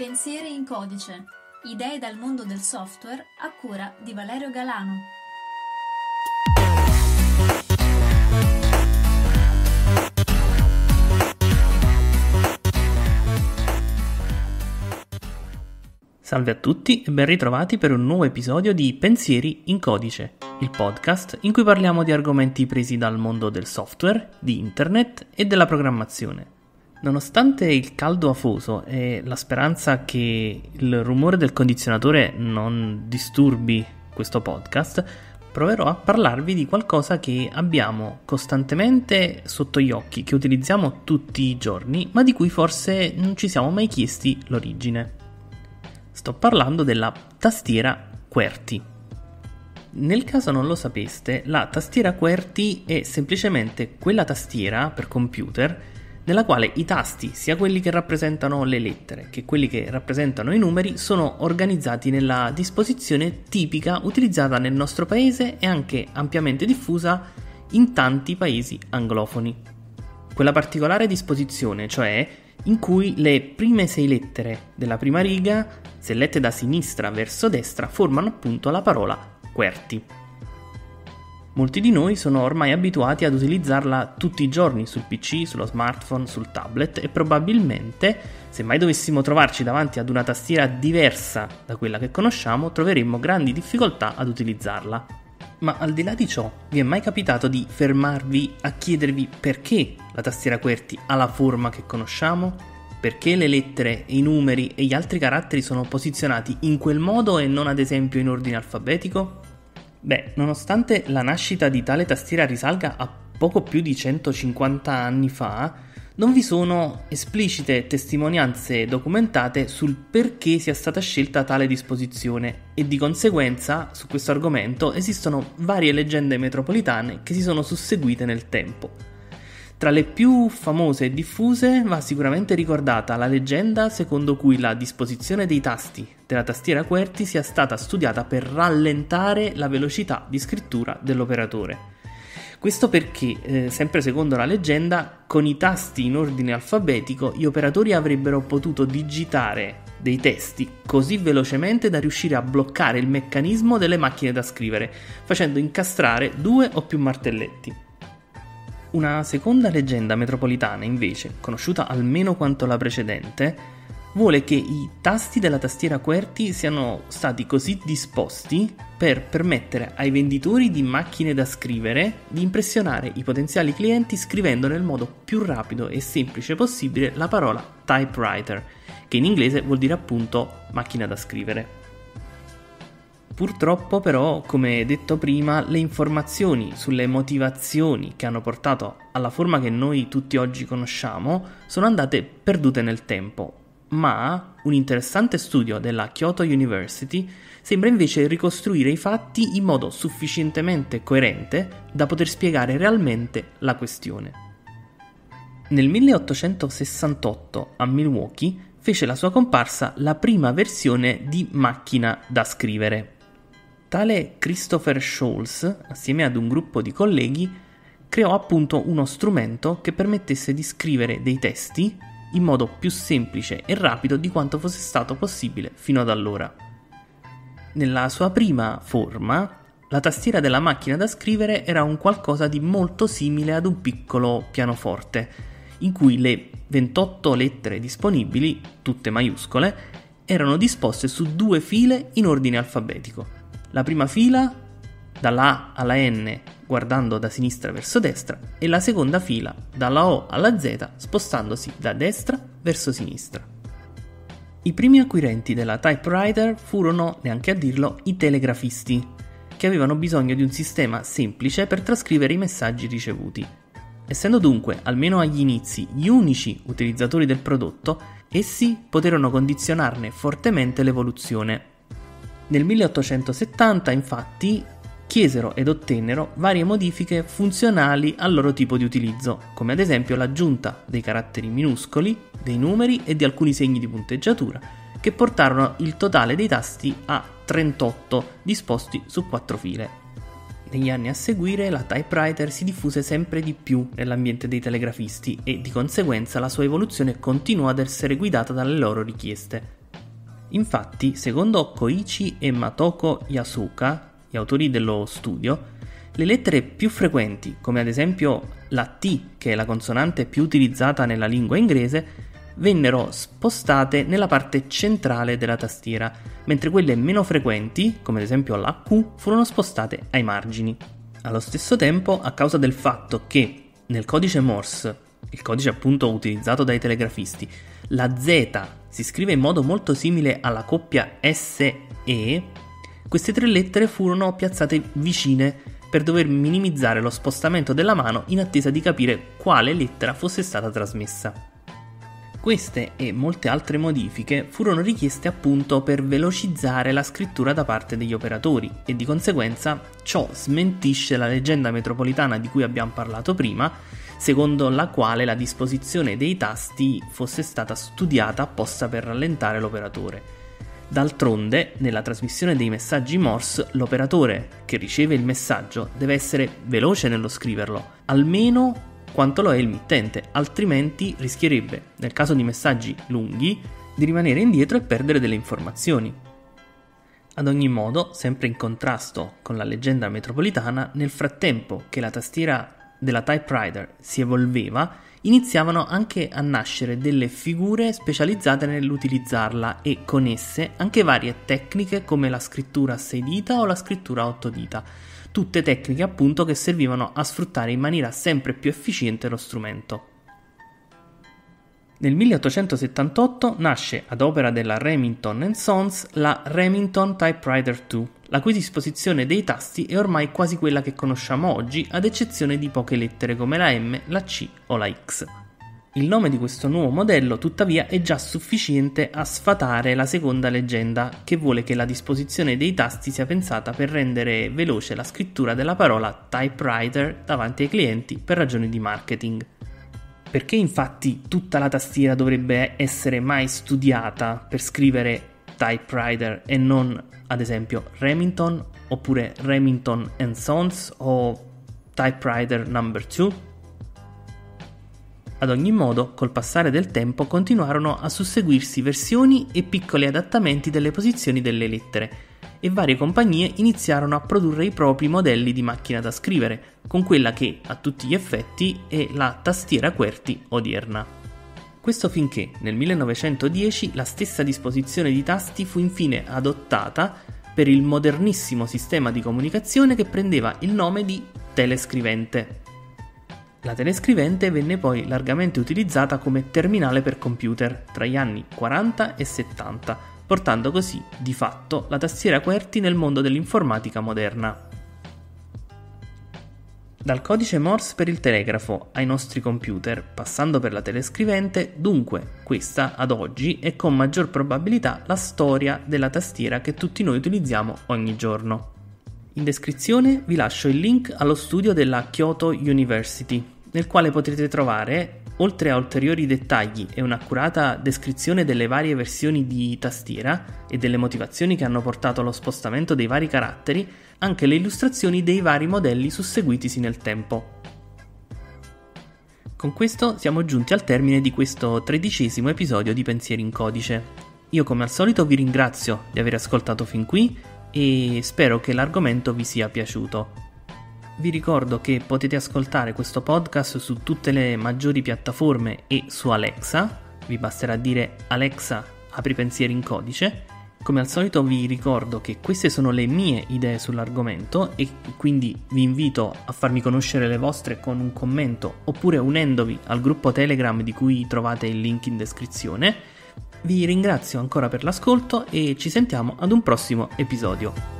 Pensieri in codice. Idee dal mondo del software a cura di Valerio Galano. Salve a tutti e ben ritrovati per un nuovo episodio di Pensieri in codice, il podcast in cui parliamo di argomenti presi dal mondo del software, di internet e della programmazione. Nonostante il caldo afoso e la speranza che il rumore del condizionatore non disturbi questo podcast, proverò a parlarvi di qualcosa che abbiamo costantemente sotto gli occhi, che utilizziamo tutti i giorni, ma di cui forse non ci siamo mai chiesti l'origine. Sto parlando della tastiera QWERTY. Nel caso non lo sapeste, la tastiera QWERTY è semplicemente quella tastiera per computer nella quale i tasti, sia quelli che rappresentano le lettere che quelli che rappresentano i numeri, sono organizzati nella disposizione tipica utilizzata nel nostro paese e anche ampiamente diffusa in tanti paesi anglofoni. Quella particolare disposizione, cioè in cui le prime sei lettere della prima riga, se lette da sinistra verso destra, formano appunto la parola QWERTY. Molti di noi sono ormai abituati ad utilizzarla tutti i giorni sul PC, sullo smartphone, sul tablet e probabilmente, se mai dovessimo trovarci davanti ad una tastiera diversa da quella che conosciamo, troveremmo grandi difficoltà ad utilizzarla. Ma al di là di ciò, vi è mai capitato di fermarvi a chiedervi perché la tastiera QWERTY ha la forma che conosciamo? Perché le lettere, i numeri e gli altri caratteri sono posizionati in quel modo e non ad esempio in ordine alfabetico? Beh, nonostante la nascita di tale tastiera risalga a poco più di 150 anni fa, non vi sono esplicite testimonianze documentate sul perché sia stata scelta tale disposizione e di conseguenza su questo argomento esistono varie leggende metropolitane che si sono susseguite nel tempo. Tra le più famose e diffuse va sicuramente ricordata la leggenda secondo cui la disposizione dei tasti della tastiera QWERTY sia stata studiata per rallentare la velocità di scrittura dell'operatore. Questo perché, eh, sempre secondo la leggenda, con i tasti in ordine alfabetico gli operatori avrebbero potuto digitare dei testi così velocemente da riuscire a bloccare il meccanismo delle macchine da scrivere, facendo incastrare due o più martelletti. Una seconda leggenda metropolitana, invece, conosciuta almeno quanto la precedente, vuole che i tasti della tastiera QWERTY siano stati così disposti per permettere ai venditori di macchine da scrivere di impressionare i potenziali clienti scrivendo nel modo più rapido e semplice possibile la parola typewriter, che in inglese vuol dire appunto macchina da scrivere. Purtroppo però, come detto prima, le informazioni sulle motivazioni che hanno portato alla forma che noi tutti oggi conosciamo sono andate perdute nel tempo, ma un interessante studio della Kyoto University sembra invece ricostruire i fatti in modo sufficientemente coerente da poter spiegare realmente la questione. Nel 1868 a Milwaukee fece la sua comparsa la prima versione di macchina da scrivere. Tale Christopher Scholz, assieme ad un gruppo di colleghi, creò appunto uno strumento che permettesse di scrivere dei testi in modo più semplice e rapido di quanto fosse stato possibile fino ad allora. Nella sua prima forma, la tastiera della macchina da scrivere era un qualcosa di molto simile ad un piccolo pianoforte, in cui le 28 lettere disponibili, tutte maiuscole, erano disposte su due file in ordine alfabetico. La prima fila dalla A alla N guardando da sinistra verso destra e la seconda fila dalla O alla Z spostandosi da destra verso sinistra. I primi acquirenti della typewriter furono, neanche a dirlo, i telegrafisti, che avevano bisogno di un sistema semplice per trascrivere i messaggi ricevuti. Essendo dunque, almeno agli inizi, gli unici utilizzatori del prodotto, essi poterono condizionarne fortemente l'evoluzione nel 1870 infatti chiesero ed ottennero varie modifiche funzionali al loro tipo di utilizzo, come ad esempio l'aggiunta dei caratteri minuscoli, dei numeri e di alcuni segni di punteggiatura, che portarono il totale dei tasti a 38 disposti su quattro file. Negli anni a seguire la typewriter si diffuse sempre di più nell'ambiente dei telegrafisti e di conseguenza la sua evoluzione continuò ad essere guidata dalle loro richieste. Infatti, secondo Koichi e Matoko Yasuka, gli autori dello studio, le lettere più frequenti, come ad esempio la T, che è la consonante più utilizzata nella lingua inglese, vennero spostate nella parte centrale della tastiera, mentre quelle meno frequenti, come ad esempio la Q, furono spostate ai margini. Allo stesso tempo, a causa del fatto che nel codice Morse, il codice appunto utilizzato dai telegrafisti, la Z si scrive in modo molto simile alla coppia SE, queste tre lettere furono piazzate vicine per dover minimizzare lo spostamento della mano in attesa di capire quale lettera fosse stata trasmessa. Queste e molte altre modifiche furono richieste appunto per velocizzare la scrittura da parte degli operatori e di conseguenza ciò smentisce la leggenda metropolitana di cui abbiamo parlato prima, secondo la quale la disposizione dei tasti fosse stata studiata apposta per rallentare l'operatore. D'altronde, nella trasmissione dei messaggi Morse, l'operatore che riceve il messaggio deve essere veloce nello scriverlo, almeno quanto lo è il mittente, altrimenti rischierebbe, nel caso di messaggi lunghi, di rimanere indietro e perdere delle informazioni. Ad ogni modo, sempre in contrasto con la leggenda metropolitana, nel frattempo che la tastiera della typewriter si evolveva, iniziavano anche a nascere delle figure specializzate nell'utilizzarla e con esse anche varie tecniche come la scrittura a 6 dita o la scrittura a 8 dita, tutte tecniche appunto che servivano a sfruttare in maniera sempre più efficiente lo strumento. Nel 1878 nasce ad opera della Remington Sons la Remington Typewriter 2, la cui disposizione dei tasti è ormai quasi quella che conosciamo oggi, ad eccezione di poche lettere come la M, la C o la X. Il nome di questo nuovo modello, tuttavia, è già sufficiente a sfatare la seconda leggenda, che vuole che la disposizione dei tasti sia pensata per rendere veloce la scrittura della parola typewriter davanti ai clienti per ragioni di marketing. Perché infatti tutta la tastiera dovrebbe essere mai studiata per scrivere typewriter e non, ad esempio, Remington oppure Remington Sons o typewriter number 2? Ad ogni modo, col passare del tempo continuarono a susseguirsi versioni e piccoli adattamenti delle posizioni delle lettere e varie compagnie iniziarono a produrre i propri modelli di macchina da scrivere, con quella che, a tutti gli effetti, è la tastiera QWERTY odierna. Questo finché nel 1910 la stessa disposizione di tasti fu infine adottata per il modernissimo sistema di comunicazione che prendeva il nome di telescrivente. La telescrivente venne poi largamente utilizzata come terminale per computer tra gli anni 40 e 70, portando così, di fatto, la tastiera QWERTY nel mondo dell'informatica moderna. Dal codice Morse per il telegrafo ai nostri computer, passando per la telescrivente, dunque questa ad oggi è con maggior probabilità la storia della tastiera che tutti noi utilizziamo ogni giorno. In descrizione vi lascio il link allo studio della Kyoto University, nel quale potrete trovare, oltre a ulteriori dettagli e un'accurata descrizione delle varie versioni di tastiera e delle motivazioni che hanno portato allo spostamento dei vari caratteri, anche le illustrazioni dei vari modelli susseguitisi nel tempo. Con questo siamo giunti al termine di questo tredicesimo episodio di Pensieri in Codice. Io come al solito vi ringrazio di aver ascoltato fin qui e spero che l'argomento vi sia piaciuto. Vi ricordo che potete ascoltare questo podcast su tutte le maggiori piattaforme e su Alexa, vi basterà dire Alexa apri pensieri in codice. Come al solito vi ricordo che queste sono le mie idee sull'argomento e quindi vi invito a farmi conoscere le vostre con un commento oppure unendovi al gruppo Telegram di cui trovate il link in descrizione. Vi ringrazio ancora per l'ascolto e ci sentiamo ad un prossimo episodio.